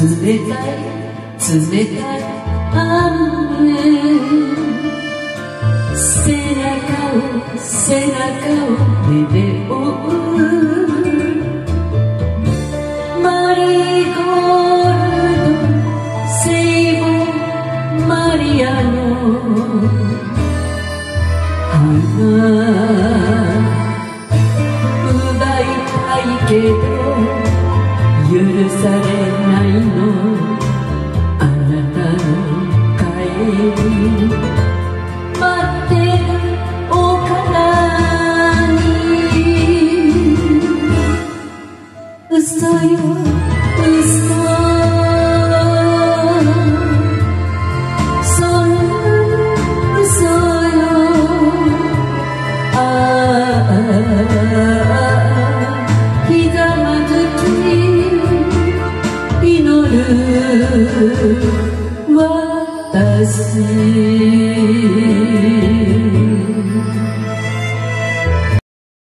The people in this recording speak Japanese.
冷たい冷たい雨背中を背中を手で追うマリーゴールド聖母マリアの花奪いたいけど許されない私。